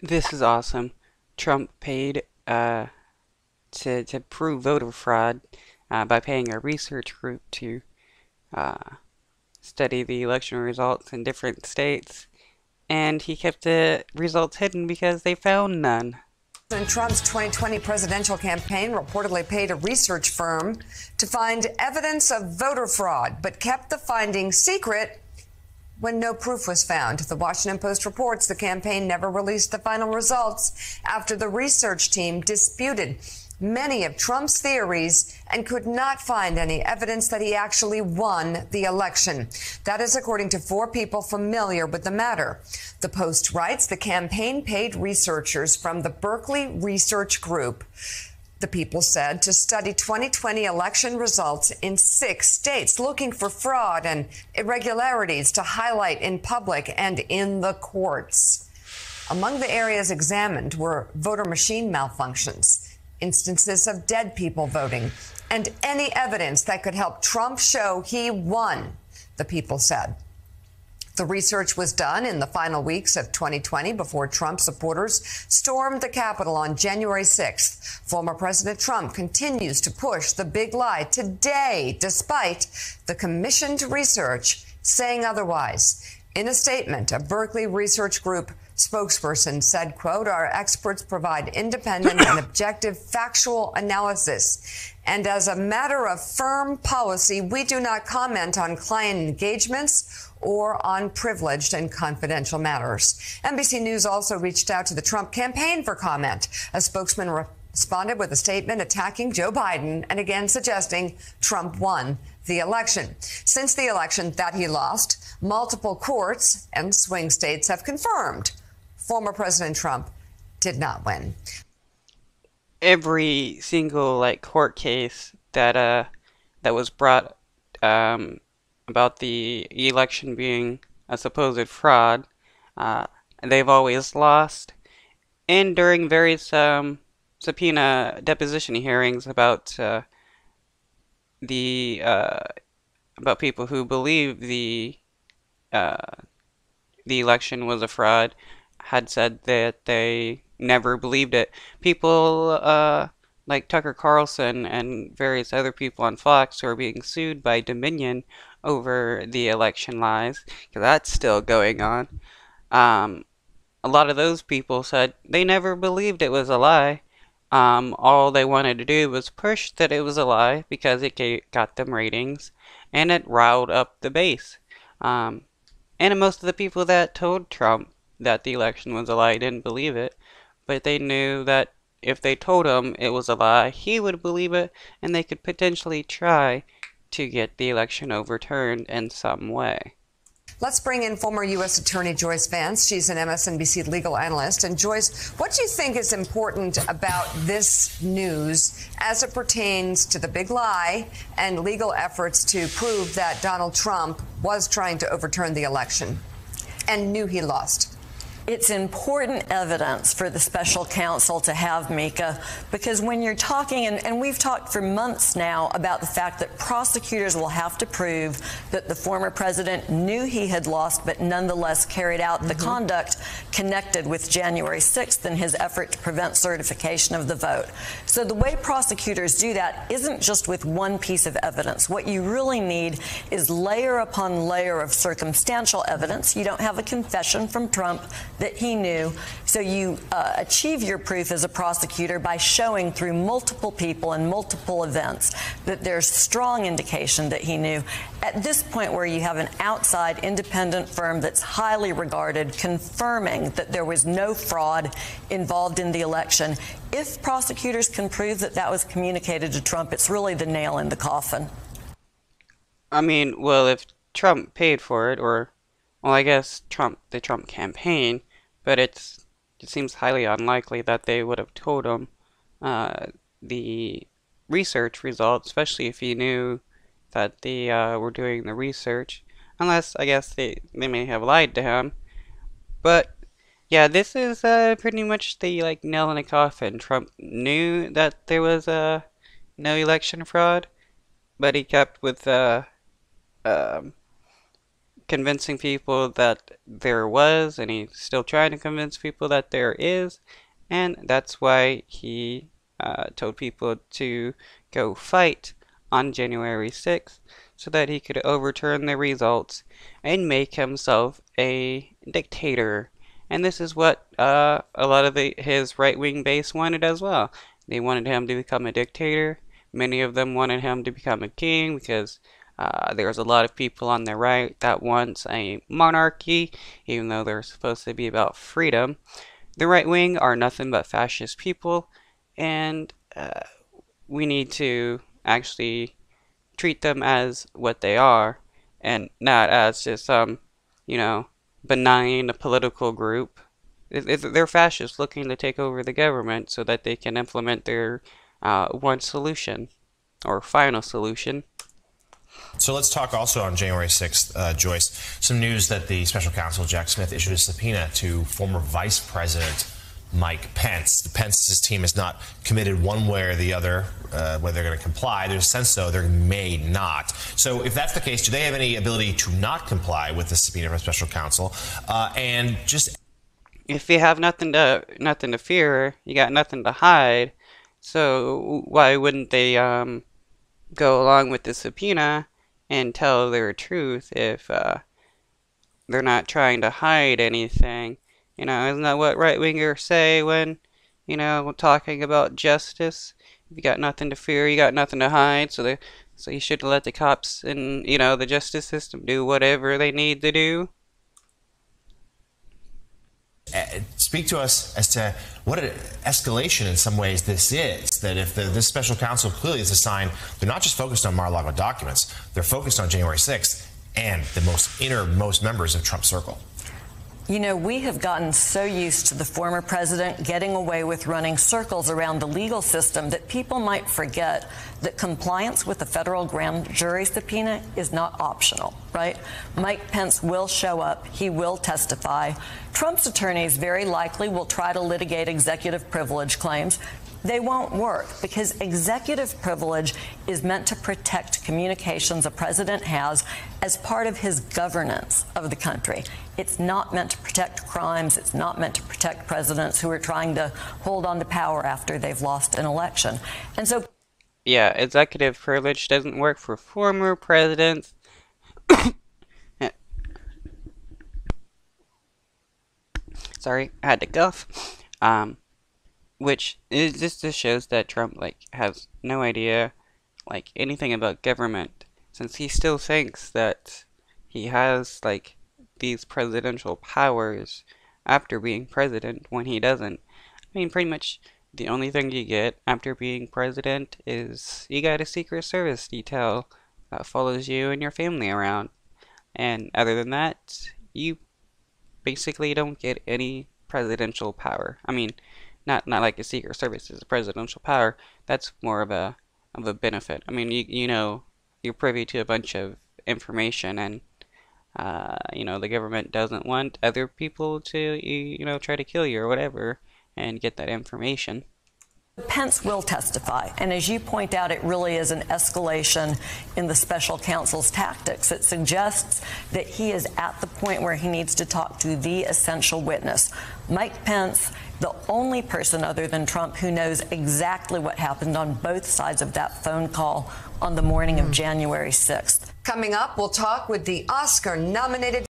This is awesome. Trump paid uh, to to prove voter fraud uh, by paying a research group to uh, study the election results in different states, and he kept the results hidden because they found none. President Trump's 2020 presidential campaign reportedly paid a research firm to find evidence of voter fraud, but kept the findings secret when no proof was found. The Washington Post reports the campaign never released the final results after the research team disputed many of Trump's theories and could not find any evidence that he actually won the election. That is according to four people familiar with the matter. The Post writes the campaign paid researchers from the Berkeley Research Group the people said, to study 2020 election results in six states, looking for fraud and irregularities to highlight in public and in the courts. Among the areas examined were voter machine malfunctions, instances of dead people voting, and any evidence that could help Trump show he won, the people said. The research was done in the final weeks of 2020 before Trump supporters stormed the Capitol on January 6th. Former President Trump continues to push the big lie today, despite the commissioned research saying otherwise. In a statement, a Berkeley Research Group spokesperson said, quote, our experts provide independent and objective factual analysis. And as a matter of firm policy, we do not comment on client engagements or on privileged and confidential matters. NBC News also reached out to the Trump campaign for comment. A spokesman responded with a statement attacking Joe Biden and again suggesting Trump won the election. Since the election that he lost, multiple courts and swing states have confirmed former President Trump did not win. Every single like court case that uh that was brought um, about the election being a supposed fraud, uh, they've always lost. And during various um, subpoena deposition hearings about uh, the uh, about people who believe the uh, the election was a fraud, had said that they never believed it. People uh, like Tucker Carlson and various other people on Fox who are being sued by Dominion over the election lies, because that's still going on. Um, a lot of those people said they never believed it was a lie. Um, all they wanted to do was push that it was a lie because it got them ratings and it riled up the base. Um, and most of the people that told Trump that the election was a lie He didn't believe it, but they knew that if they told him it was a lie, he would believe it, and they could potentially try to get the election overturned in some way. Let's bring in former U.S. Attorney Joyce Vance. She's an MSNBC legal analyst. And Joyce, what do you think is important about this news as it pertains to the big lie and legal efforts to prove that Donald Trump was trying to overturn the election and knew he lost? It's important evidence for the special counsel to have, Mika, because when you're talking, and, and, we've talked for months now about the fact that prosecutors will have to prove that the former president knew he had lost, but nonetheless carried out mm-hmm. the conduct connected with January 6th and his effort to prevent certification of the vote. So the way prosecutors do that isn't just with one piece of evidence. What you really need is layer upon layer of circumstantial evidence. You don't have a confession from Trump that he knew. So you uh, achieve your proof as a prosecutor by showing through multiple people and multiple events that there's strong indication that he knew. At this point, where you have an outside independent firm that's highly regarded confirming that there was no fraud involved in the election, if prosecutors can prove that that was communicated to Trump, it's really the nail in the coffin. I mean, well, if Trump paid for it, or, well, I guess Trump, the Trump campaign but it's it seems highly unlikely that they would have told him uh, the research results, especially if he knew that they uh, were doing the research. Unless, I guess, they, they may have lied to him. But, yeah, this is uh, pretty much the, like, nail in the coffin. Trump knew that there was uh, no election fraud, but he kept with, uh, um, convincing people that there was, and he's still trying to convince people that there is, and that's why he uh, told people to go fight on January 6th so that he could overturn the results and make himself a dictator. And this is what uh, a lot of the, his right wing base wanted as well. They wanted him to become a dictator. Many of them wanted him to become a king because uh, there's a lot of people on the right that wants a monarchy, even though they're supposed to be about freedom. The right wing are nothing but fascist people, and uh, we need to actually treat them as what they are and not as just some, you know, benign political group. they're fascists looking to take over the government so that they can implement their uh, one solution or final solution. So let's talk also on January 6th, uh, Joyce. Some news that the special counsel Jack Smith issued a subpoena to former Vice President Mike Pence. The Pence's team is not committed one way or the other uh, whether they're going to comply. There's a sense, though, they may not. So, if that's the case, do they have any ability to not comply with the subpoena from special counsel? Uh, and just if you have nothing to nothing to fear, you got nothing to hide. So why wouldn't they um, go along with the subpoena and tell their truth if uh, they're not trying to hide anything? You know, isn't that what right wingers say when, you know, talking about justice? If you got nothing to fear, you got nothing to hide. So they, so you should let the cops and you know the justice system do whatever they need to do. Uh, speak to us as to what an escalation in some ways this is. That if the, this special counsel clearly is a sign they're not just focused on Mar-a-Lago documents, they're focused on January 6th and the most innermost members of Trump's circle. You know, we have gotten so used to the former president getting away with running circles around the legal system that people might forget that compliance with the federal grand jury subpoena is not optional, right? Mike Pence will show up, he will testify. Trump's attorneys very likely will try to litigate executive privilege claims they won't work because executive privilege is meant to protect communications a president has as part of his governance of the country. It's not meant to protect crimes. It's not meant to protect presidents who are trying to hold on to power after they've lost an election. And so. Yeah, executive privilege doesn't work for former presidents. Sorry, I had to guff. Um, which is this just shows that Trump like has no idea like anything about government since he still thinks that he has like these presidential powers after being president when he doesn't. I mean pretty much the only thing you get after being president is you got a secret service detail that follows you and your family around. And other than that, you basically don't get any presidential power. I mean, not not like a secret service is a presidential power. That's more of a of a benefit. I mean, you you know, you're privy to a bunch of information, and uh, you know the government doesn't want other people to you know try to kill you or whatever, and get that information. Pence will testify. And as you point out, it really is an escalation in the special counsel's tactics. It suggests that he is at the point where he needs to talk to the essential witness. Mike Pence, the only person other than Trump who knows exactly what happened on both sides of that phone call on the morning of hmm. January 6th. Coming up, we'll talk with the Oscar nominated